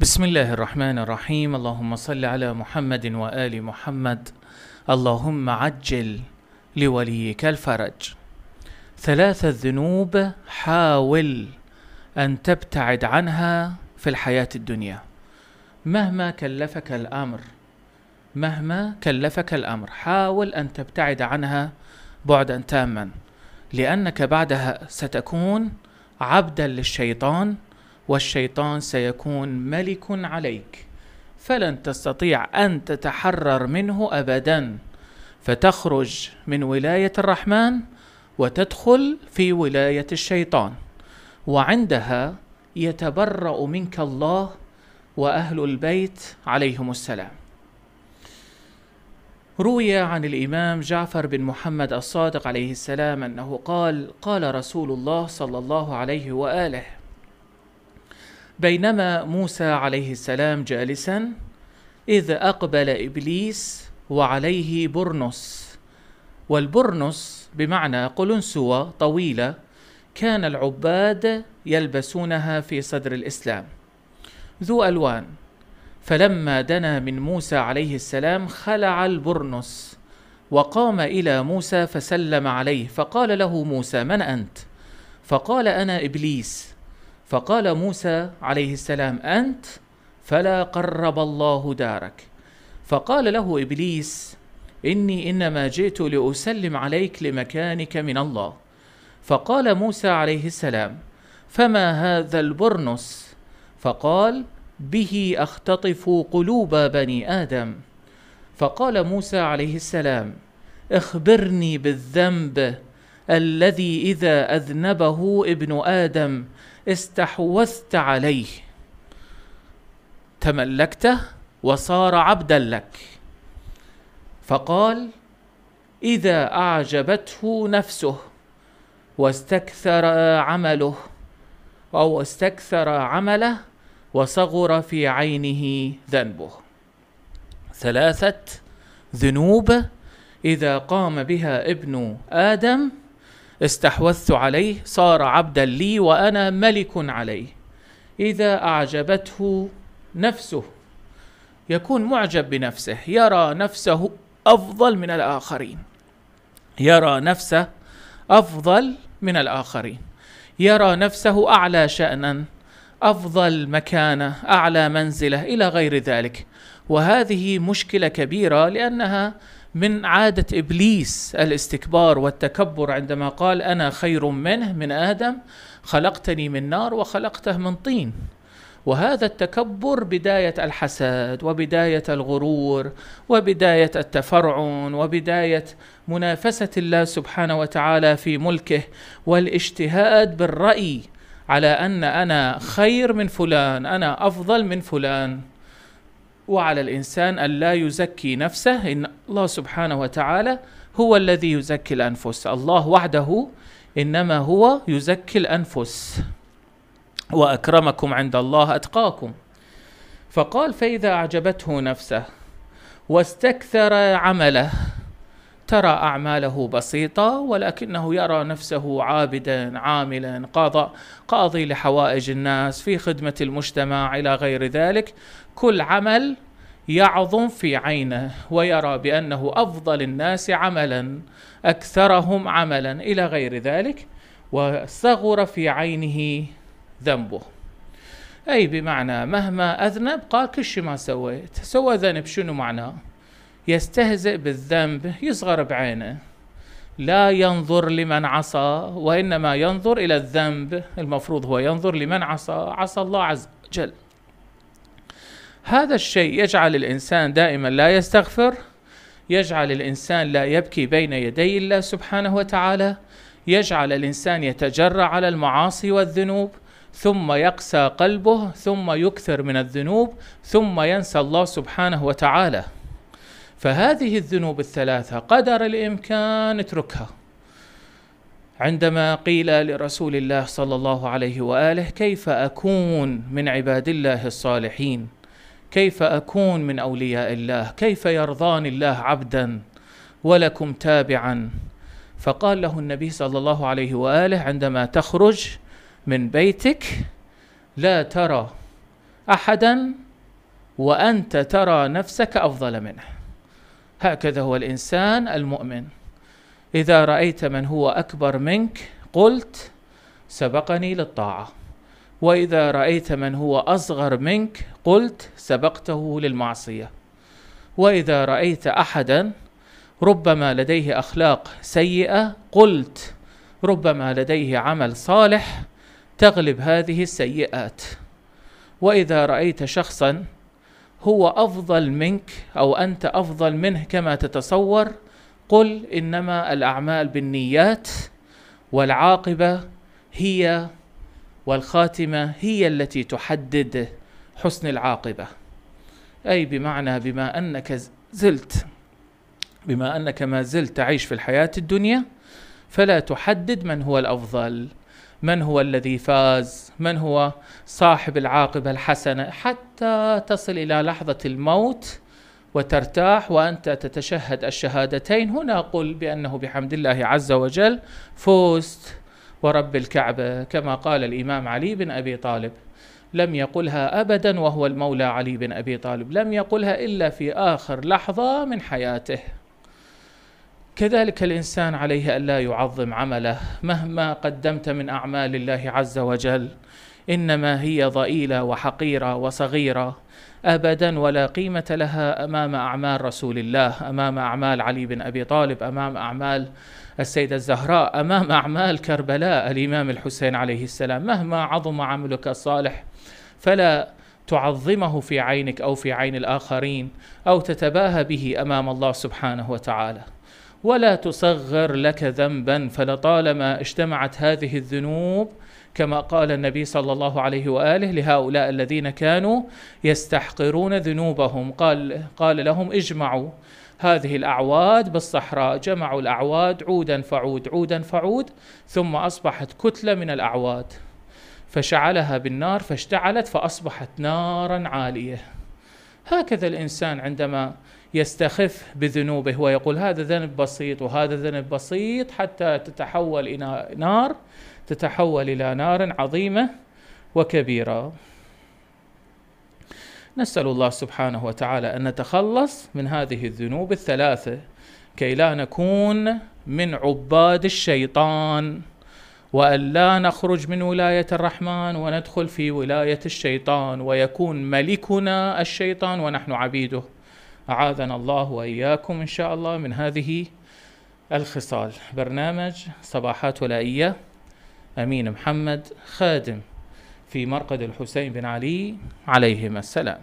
بسم الله الرحمن الرحيم اللهم صل على محمد وآل محمد اللهم عجل لوليك الفرج ثلاث الذنوب حاول أن تبتعد عنها في الحياة الدنيا مهما كلفك الأمر مهما كلفك الأمر حاول أن تبتعد عنها بعدا تاما لأنك بعدها ستكون عبدا للشيطان والشيطان سيكون ملك عليك. فلن تستطيع أن تتحرر منه ابدا. فتخرج من ولاية الرحمن وتدخل في ولاية الشيطان. وعندها يتبرأ منك الله وأهل البيت عليهم السلام. روي عن الإمام جعفر بن محمد الصادق عليه السلام أنه قال قال رسول الله صلى الله عليه وآله بينما موسى عليه السلام جالسا إذ أقبل إبليس وعليه برنس والبرنس بمعنى قلنسوة طويلة كان العباد يلبسونها في صدر الإسلام. ذو ألوان. فلما دنا من موسى عليه السلام خلع البرنس وقام إلى موسى فسلم عليه فقال له موسى من أنت؟ فقال أنا إبليس. فقال موسى عليه السلام أنت؟ فلا قرب الله دارك. فقال له إبليس إني إنما جئت لأسلم عليك لمكانك من الله. فقال موسى عليه السلام فما هذا البرنس؟ فقال به أختطف قلوب بني آدم. فقال موسى عليه السلام اخبرني بالذنب الذي إذا أذنبه ابن آدم استحوذت عليه. تملكته وصار عبدا لك. فقال إذا أعجبته نفسه واستكثر عمله أو استكثر عمله وصغر في عينه ذنبه. ثلاثة ذنوب إذا قام بها ابن آدم استحوذت عليه صار عبدا لي وأنا ملك عليه. إذا أعجبته نفسه يكون معجب بنفسه يرى نفسه أفضل من الآخرين. يرى نفسه أفضل من الآخرين. يرى نفسه أعلى شأنا أفضل مكانه أعلى منزله إلى غير ذلك. وهذه مشكلة كبيرة لأنها من عادة إبليس الاستكبار والتكبر عندما قال أنا خير منه من آدم خلقتني من نار وخلقته من طين. وهذا التكبر بداية الحسد وبداية الغرور وبداية التفرعن وبداية منافسة الله سبحانه وتعالى في ملكه والاجتهاد بالرأي على أن أنا خير من فلان أنا أفضل من فلان. وعلى الإنسان أن لا يزكي نفسه إن الله سبحانه وتعالى هو الذي يزكي الأنفس. الله وحده إنما هو يزكي الأنفس. وأكرمكم عند الله أتقاكم. فقال فإذا أعجبته نفسه واستكثر عمله ترى أعماله بسيطة ولكنه يرى نفسه عابدا عاملا قاضى قاضي لحوائج الناس في خدمة المجتمع إلى غير ذلك. كل عمل يعظم في عينه ويرى بأنه أفضل الناس عملا أكثرهم عملا إلى غير ذلك وصغر في عينه ذنبه. أي بمعنى مهما أذنب قال كل شيء ما سويت سوى ذنب شنو معناه؟ يستهزئ بالذنب يصغر بعينه. لا ينظر لمن عصى وإنما ينظر إلى الذنب. المفروض هو ينظر لمن عصى عصى الله عز وجل. هذا الشيء يجعل الإنسان دائما لا يستغفر يجعل الإنسان لا يبكي بين يدي الله سبحانه وتعالى يجعل الإنسان يتجرع على المعاصي والذنوب ثم يقسى قلبه ثم يكثر من الذنوب ثم ينسى الله سبحانه وتعالى. فهذه الذنوب الثلاثة قدر الإمكان اتركها. عندما قيل لرسول الله صلى الله عليه وآله كيف أكون من عباد الله الصالحين؟ كيف أكون من أولياء الله؟ كيف يرضاني الله عبدا ولكم تابعا؟ فقال له النبي صلى الله عليه وآله عندما تخرج من بيتك لا ترى أحدا وأنت ترى نفسك أفضل منه. هكذا هو الإنسان المؤمن. إذا رأيت من هو أكبر منك قلت سبقني للطاعة. وإذا رأيت من هو أصغر منك قلت سبقته للمعصية. وإذا رأيت أحدا ربما لديه أخلاق سيئة قلت ربما لديه عمل صالح تغلب هذه السيئات. وإذا رأيت شخصا هو أفضل منك أو أنت أفضل منه كما تتصور. قل إنما الأعمال بالنيات والعاقبة هي والخاتمة هي التي تحدد حسن العاقبة. أي بمعنى بما أنك زلت بما أنك ما زلت تعيش في الحياة الدنيا فلا تحدد من هو الأفضل. من هو الذي فاز؟ من هو صاحب العاقبة الحسنة؟ حتى تصل إلى لحظة الموت وترتاح وأنت تتشهد الشهادتين. هنا قل بأنه بحمد الله عز وجل فزت ورب الكعبة. كما قال الإمام علي بن أبي طالب لم يقلها ابدا وهو المولى علي بن أبي طالب لم يقلها إلا في آخر لحظة من حياته. كذلك الإنسان عليه الا يعظم عمله مهما قدمت من أعمال الله عز وجل إنما هي ضئيلة وحقيرة وصغيرة ابدا ولا قيمة لها أمام أعمال رسول الله أمام أعمال علي بن أبي طالب أمام أعمال السيدة الزهراء أمام أعمال كربلاء الإمام الحسين عليه السلام. مهما عظم عملك الصالح فلا تعظمه في عينك أو في عين الآخرين أو تتباهى به أمام الله سبحانه وتعالى. ولا تصغر لك ذنبا فلطالما اجتمعت هذه الذنوب كما قال النبي صلى الله عليه وآله لهؤلاء الذين كانوا يستحقرون ذنوبهم. قال قال لهم اجمعوا هذه الأعواد بالصحراء جمعوا الأعواد عودا فعود عودا فعود ثم أصبحت كتلة من الأعواد. فشعلها بالنار فاشتعلت فأصبحت نارا عالية. هكذا الإنسان عندما يستخف بذنوبه ويقول هذا ذنب بسيط وهذا ذنب بسيط حتى تتحول إلى نار تتحول إلى نار عظيمة وكبيرة. نسأل الله سبحانه وتعالى أن نتخلص من هذه الذنوب الثلاثة كي لا نكون من عباد الشيطان وأن لا نخرج من ولاية الرحمن وندخل في ولاية الشيطان ويكون ملكنا الشيطان ونحن عبيده. أعاذنا الله وإياكم إن شاء الله من هذه الخصال. برنامج صباحات ولائية. أمين محمد خادم في مرقد الحسين بن علي عليهما السلام.